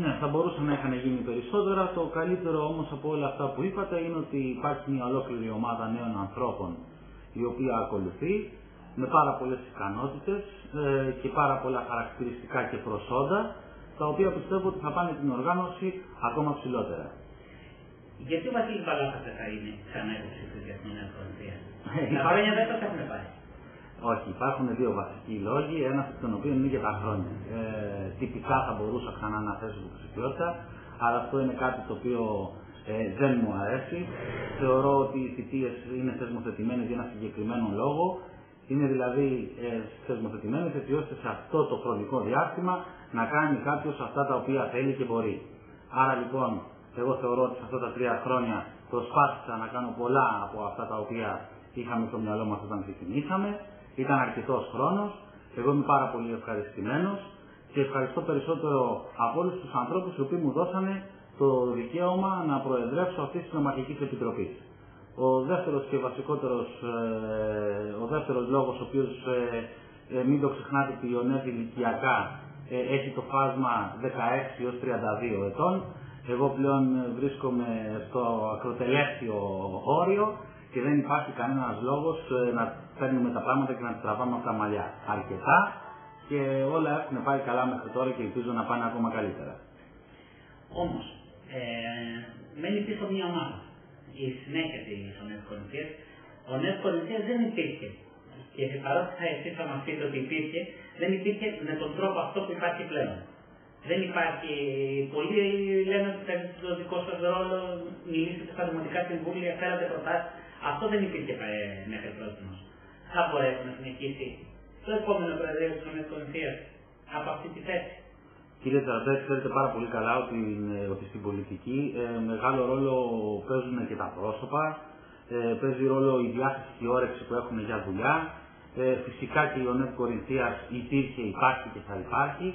Ναι, θα μπορούσαν να είχαν γίνει περισσότερα. Το καλύτερο όμως από όλα αυτά που είπατε είναι ότι υπάρχει μια ολόκληρη ομάδα νέων ανθρώπων η οποία ακολουθεί με πάρα πολλές ικανότητες ε, και πάρα πολλά χαρακτηριστικά και προσόντα τα οποία πιστεύω ότι θα πάνε την οργάνωση ακόμα ψηλότερα. Γιατί ο Βασίλης Παλάθας δεν θα είναι ξανά υποψήφιος για την Νέα Κορυφαία. Τα χρόνια δεν το έχουν πάει. Όχι, υπάρχουν δύο βασικοί λόγοι. Ένας από τον οποίο είναι για τα χρόνια. Ε, τυπικά θα μπορούσα ξανά να θέσω υποψηφιότητα, αλλά αυτό είναι κάτι το οποίο ε, δεν μου αρέσει. Θεωρώ ότι οι θητείες είναι θεσμοθετημένες για ένα συγκεκριμένο λόγο. Είναι δηλαδή ε, θεσμοθετημένες έτσι ώστε σε αυτό το χρονικό διάστημα να κάνει κάποιος αυτά τα οποία θέλει και μπορεί. Άρα λοιπόν, εγώ θεωρώ ότι σε αυτά τα τρία χρόνια προσπάθησα να κάνω πολλά από αυτά τα οποία είχαμε στο μυαλό μας όταν ξεκινήσαμε. Ήταν αρκετός χρόνος. Εγώ είμαι πάρα πολύ ευχαριστημένος και ευχαριστώ περισσότερο από όλους τους ανθρώπους οι οποίοι μου δώσανε το δικαίωμα να προεδρεύσω αυτή τη νομαρχική επιτροπής. Ο δεύτερος και βασικότερος, ε, ο δεύτερος λόγος, ο οποίος ε, ε, μην το ξεχνάτε ότι η ΟΝΕΒ ηλικιακά ε, έχει το φάσμα 16 έως 32 ετών. Εγώ πλέον βρίσκομαι στο ακροτελεύτιο όριο και δεν υπάρχει κανένας λόγος ε, να παίρνουμε τα πράγματα και να τα τραβάμε από τα μαλλιά. Αρκετά και όλα έχουν πάει καλά μέχρι τώρα και ελπίζω να πάνε ακόμα καλύτερα. Όμως, ε, μένει πίσω μια ομάδα. Η συνέχεια της Νέας Κορινθίας. Ο Νέας Κορινθίας δεν υπήρχε. Και παρότι θα εσείς θα μας πείτε ότι υπήρχε, δεν υπήρχε με τον τρόπο αυτό που υπάρχει πλέον. Δεν υπάρχει. Πολλοί λένε ότι παίρνετε το δικό σας ρόλο, μιλήσετε στα δημοτικά συμβούλια, φέρατε προτάσεις. Αυτό δεν υπήρχε μέχρι πρώτη Θα μπορέσει να συνεχίσει το επόμενο Προεδρείο της Ομοσπονδία από αυτή τη θέση. Κύριε Τζαρντέ, ξέρετε πάρα πολύ καλά ότι, ότι στην πολιτική ε, μεγάλο ρόλο παίζουν και τα πρόσωπα, ε, παίζει ρόλο η διάθεση και η όρεξη που έχουν για δουλειά. Ε, φυσικά και η ΟΝΕΒ Κορινθίας υπήρχε, υπάρχει και θα υπάρχει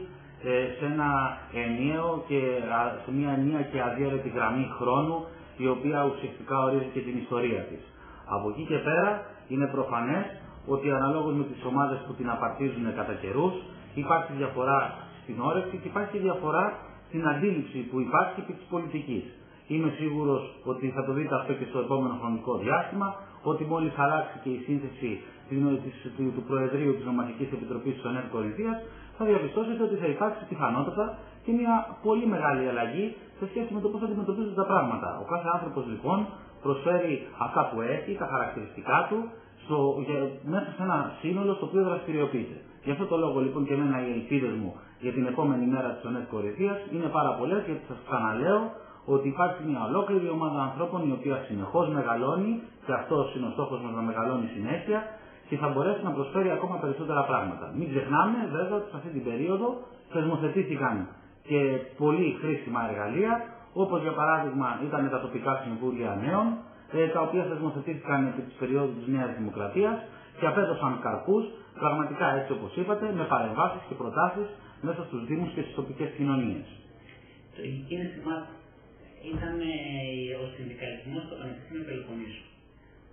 ε, σε ένα ενιαίο και σε μια ενιαία και αδιέρετη γραμμή χρόνου η οποία ουσιαστικά ορίζει και την ιστορία της. Από εκεί και πέρα είναι προφανές ότι αναλόγως με τις ομάδες που την απαρτίζουν κατά καιρούς υπάρχει διαφορά στην όρεξη και υπάρχει και διαφορά στην αντίληψη που υπάρχει επί της πολιτικής. Είμαι σίγουρος ότι θα το δείτε αυτό και στο επόμενο χρονικό διάστημα, ότι μόλις αλλάξει και η σύνθεση του Προεδρείου της Νοματικής Επιτροπής της ΟΝΕΤ Κορινθίας, θα διαπιστώσετε ότι θα υπάρξει πιθανότατα και μια πολύ μεγάλη αλλαγή σε σχέση με το πώς αντιμετωπίζονται τα πράγματα. Ο κάθε άνθρωπος λοιπόν προσφέρει αυτά που έχει, τα χαρακτηριστικά του, στο, για, μέσα σε ένα σύνολο στο οποίο δραστηριοποιείται. Γι' αυτό το λόγο λοιπόν και εμένα οι ελπίδε μου για την επόμενη μέρα της ΟΝΕΤ Κορυφαίας είναι πάρα πολλές γιατί σας ξαναλέω ότι υπάρχει μια ολόκληρη ομάδα ανθρώπων η οποία συνεχώς μεγαλώνει και αυτός είναι ο στόχος μας να μεγαλώνει συνέχεια και θα μπορέσει να προσφέρει ακόμα περισσότερα πράγματα. Μην ξεχνάμε βέβαια ότι σε αυτή την περίοδο θεσμοθετήθηκαν και πολύ χρήσιμα εργαλεία όπως για παράδειγμα ήταν τα τοπικά συμβούλια νέων, ε, τα οποία θεσμοθετήθηκαν επί της περίοδου της Νέας Δημοκρατίας και απέδωσαν καρπούς, πραγματικά έτσι όπως είπατε, με παρεμβάσεις και προτάσεις μέσα στους Δήμους και στις τοπικές κοινωνίες. Το εκείνη ήταν ε, ο συνδικαλισμός στο Πανεπιστήμιο Πελοποννήσου.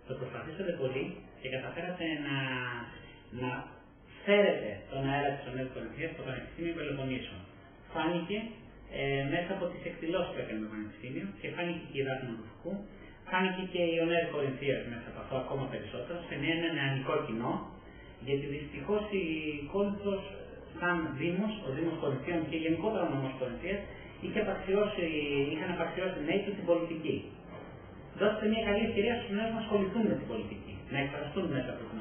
Το προσπαθήσατε πολύ και καταφέρατε να, να φέρετε τον αέρα της Ονέας Κορυφής στο Πανεπιστήμιο Πελοποννήσου. Φάνηκε ε, μέσα από τις εκδηλώσεις που έκανε το Πανεπιστήμιο και φάνηκε και η Δάφνα του Φουκού, φάνηκε και η Ονέα Κορινθίας μέσα από αυτό ακόμα περισσότερο, σε ένα νεανικό κοινό, γιατί δυστυχώς η Κόλυθος σαν Δήμος, ο Δήμος Κορινθίων και γενικότερα ο νομός Κορινθίας, είχε απαξιώσει, είχαν απαξιώσει νέοι του την πολιτική. Δώστε μια καλή ευκαιρία στους νέους να ασχοληθούν με την πολιτική, να εκφραστούν μέσα από την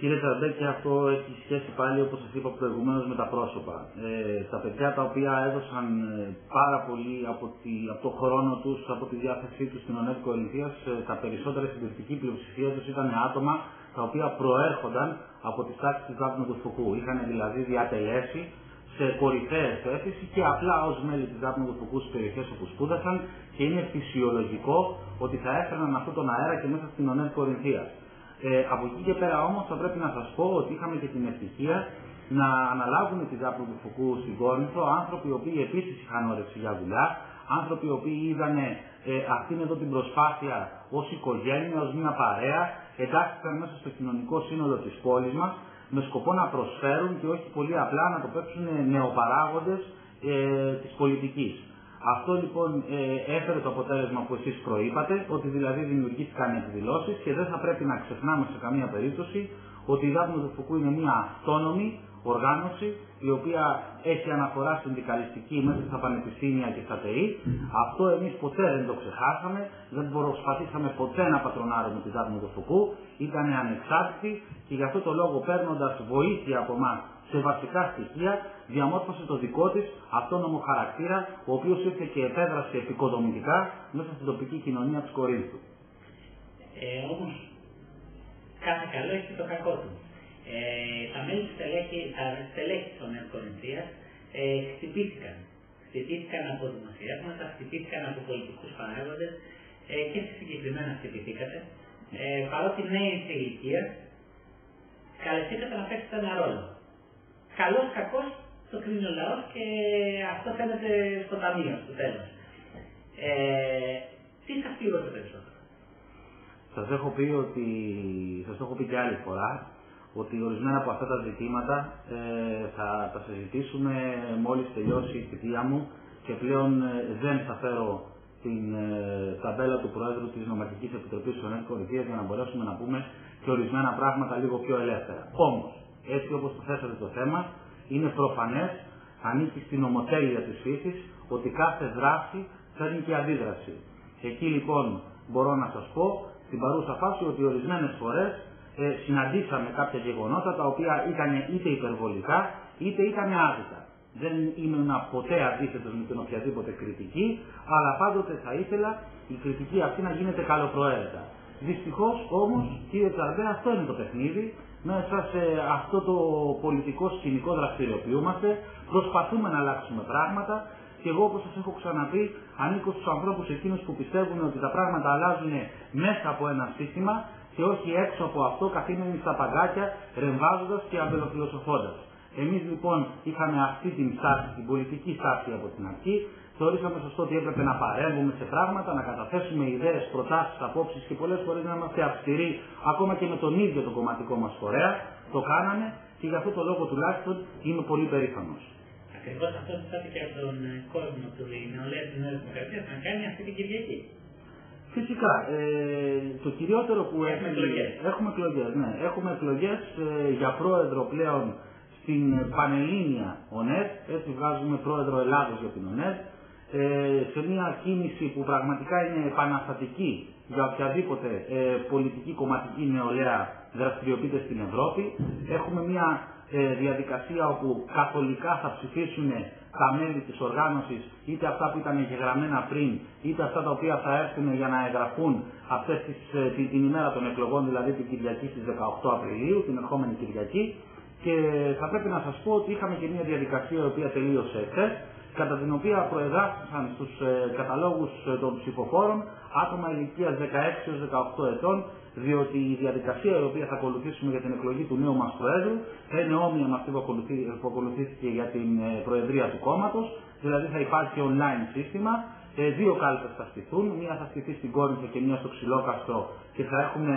Κύριε Ταρμπέκη, αυτό έχει σχέση πάλι όπως σας είπα προηγουμένως με τα πρόσωπα. Ε, τα παιδιά τα οποία έδωσαν ε, πάρα πολύ από, τη, από το χρόνο τους, από τη διάθεσή τους στην ΟΝΕΒ Κορινθίας, ε, τα περισσότερα συντηρητική πλειοψηφία τους ήταν άτομα τα οποία προέρχονταν από τις τάξεις του Δάπνου του Φουκού. Είχαν δηλαδή διατελέσει σε κορυφαίες θέσεις και απλά ως μέλη της Δάπνου του Φουκού στις περιοχές όπου σπούδασαν και είναι φυσιολογικό ότι θα έφεραν αυτόν τον αέρα και μέσα στην ΟΝΕΒ Κορινθίας. Ε, από εκεί και πέρα όμως θα πρέπει να σας πω ότι είχαμε και την ευτυχία να αναλάβουν τη δάπλου του Φουκού στην Κόρινθο άνθρωποι οι οποίοι επίσης είχαν όρεξη για δουλειά, άνθρωποι οι οποίοι είδαν ε, αυτήν εδώ την προσπάθεια ως οικογένεια, ως μια παρέα, εντάχθηκαν μέσα στο κοινωνικό σύνολο της πόλης μας με σκοπό να προσφέρουν και όχι πολύ απλά να το παίξουν νεοπαράγοντες ε, της πολιτικής. Αυτό λοιπόν ε, έφερε το αποτέλεσμα που εσείς προείπατε, ότι δηλαδή δημιουργήθηκαν εκδηλώσεις και δεν θα πρέπει να ξεχνάμε σε καμία περίπτωση ότι η Δάπνο του Φουκού είναι μια αυτόνομη οργάνωση η οποία έχει αναφορά συνδικαλιστική μέσα στα πανεπιστήμια και στα ΤΕΗ. Αυτό εμείς ποτέ δεν το ξεχάσαμε, δεν προσπαθήσαμε ποτέ να πατρονάρουμε τη Δάπνο του Φουκού, ήταν ανεξάρτητη και γι' αυτό το λόγο παίρνοντας βοήθεια από εμάς σε βασικά στοιχεία διαμόρφωσε το δικό της αυτόνομο χαρακτήρα, ο οποίος ήρθε και επέδρασε επικοδομητικά μέσα στην τοπική κοινωνία της Κορίνθου. Ε, όμως, κάθε καλό έχει το κακό του. Ε, τα μέλη της στελέχη, τα στελέχη των Κορινθίας ε, χτυπήθηκαν. Χτυπήθηκαν από δημοσιεύματα, χτυπήθηκαν από πολιτικούς παράγοντες ε, και συγκεκριμένα χτυπηθήκατε. Ε, παρότι νέοι σε ηλικία, καλεστήκατε να παίξετε ένα ρόλο. Καλός, κακός, το κρίνει ο λαός και αυτό φαίνεται στο ταμείο, στο τέλος. Ε, τι σας πλήρωσε περισσότερο. Σας έχω πει ότι, σας το έχω πει και άλλη φορά, ότι ορισμένα από αυτά τα ζητήματα ε, θα τα συζητήσουμε μόλις τελειώσει η θητεία μου και πλέον ε, δεν θα φέρω την ε, ταμπέλα του Προέδρου της Νοματικής Επιτροπής της Ονέας για να μπορέσουμε να πούμε και ορισμένα πράγματα λίγο πιο ελεύθερα. Όμως, έτσι όπως το θέσατε το θέμα, είναι προφανές, ανήκει στην ομοτέλεια της φύσης, ότι κάθε δράση φέρνει και αντίδραση. Εκεί λοιπόν μπορώ να σας πω, στην παρούσα φάση, ότι ορισμένες φορές ε, συναντήσαμε κάποια γεγονότα τα οποία ήταν είτε υπερβολικά είτε ήταν άδικα. Δεν ήμουν ποτέ αντίθετος με την οποιαδήποτε κριτική, αλλά πάντοτε θα ήθελα η κριτική αυτή να γίνεται καλοπροαίρετα. Δυστυχώς όμως, κύριε Τσαρδέ, αυτό είναι το παιχνίδι. Μέσα σε αυτό το πολιτικό σκηνικό δραστηριοποιούμαστε, προσπαθούμε να αλλάξουμε πράγματα και εγώ όπως σας έχω ξαναπεί ανήκω στους ανθρώπους εκείνους που πιστεύουν ότι τα πράγματα αλλάζουν μέσα από ένα σύστημα και όχι έξω από αυτό καθήμενοι στα παγκάκια, ρεμβάζοντας και αμπελοφιλοσοφώντα. Εμείς λοιπόν είχαμε αυτή την στάση, την πολιτική στάση από την αρχή, θεωρήσαμε σωστό ότι έπρεπε να παρέμβουμε σε πράγματα, να καταθέσουμε ιδέες, προτάσεις, απόψεις και πολλές φορές να είμαστε αυστηροί ακόμα και με τον ίδιο τον κομματικό μας φορέα. Το κάναμε και γι' αυτό το λόγο τουλάχιστον είμαι πολύ περήφανος. Ακριβώς αυτό ζητάτε και από τον κόσμο του νεολαία της Νέας Δημοκρατίας να κάνει αυτή την Κυριακή. Φυσικά. Ε, το κυριότερο που έχουμε εκλογές. Έχουμε εκλογές, ναι. Έχουμε εκλογές ε, για πρόεδρο πλέον στην Πανελλήνια ΟΝΕΤ. Έτσι βγάζουμε πρόεδρο Ελλάδος για την ΟΝΕΤ. Ε, σε μια κίνηση που πραγματικά είναι επαναστατική για οποιαδήποτε ε, πολιτική κομματική νεολαία δραστηριοποιείται στην Ευρώπη. Έχουμε μια ε, διαδικασία όπου καθολικά θα ψηφίσουν τα μέλη της οργάνωσης, είτε αυτά που ήταν εγγεγραμμένα πριν, είτε αυτά τα οποία θα έρθουν για να εγγραφούν αυτές τις, ε, την, την ημέρα των εκλογών, δηλαδή την Κυριακή στις 18 Απριλίου, την ερχόμενη Κυριακή. Και θα πρέπει να σας πω ότι είχαμε και μια διαδικασία η οποία τελείωσε εχθές, κατά την οποία προεδράστησαν στους ε, καταλόγους ε, των ψηφοφόρων άτομα ηλικίας 16 έως 18 ετών, διότι η διαδικασία η οποία θα ακολουθήσουμε για την εκλογή του νέου μας Προέδρου θα είναι όμοια με αυτή που, ακολουθήθηκε για την ε, Προεδρία του κόμματος, δηλαδή θα υπάρχει online σύστημα, ε, δύο κάλπες θα στηθούν, μία θα στηθεί στην Κόρινθο και μία στο Ξυλόκαστρο και θα έχουμε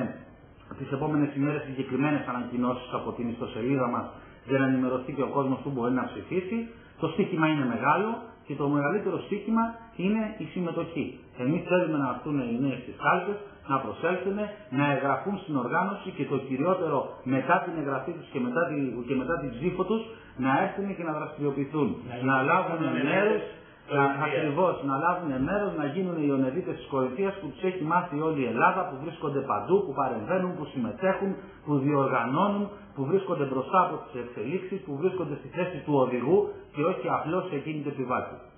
τις επόμενες ημέρες συγκεκριμένες ανακοινώσεις από την ιστοσελίδα μας για να ενημερωθεί και ο κόσμος που μπορεί να ψηφίσει. Το στίχημα είναι μεγάλο και το μεγαλύτερο στίχημα είναι η συμμετοχή. Εμείς θέλουμε να έρθουν οι νέοι στις κάλπες, να προσέλθουν, να εγγραφούν στην οργάνωση και το κυριότερο μετά την εγγραφή τους και μετά, τη, και μετά την ψήφο τους να έρθουν και να δραστηριοποιηθούν. Να, να λάβουν μέρες Ακριβώς να λάβουν μέρος, να γίνουν οι Ιωνεδίτε της Κορυφαίας που τους έχει μάθει όλη η Ελλάδα, που βρίσκονται παντού, που παρεμβαίνουν, που συμμετέχουν, που διοργανώνουν, που βρίσκονται μπροστά από τις εξελίξεις, που βρίσκονται στη θέση του οδηγού και όχι απλώς σε εκείνη την επιβάτη.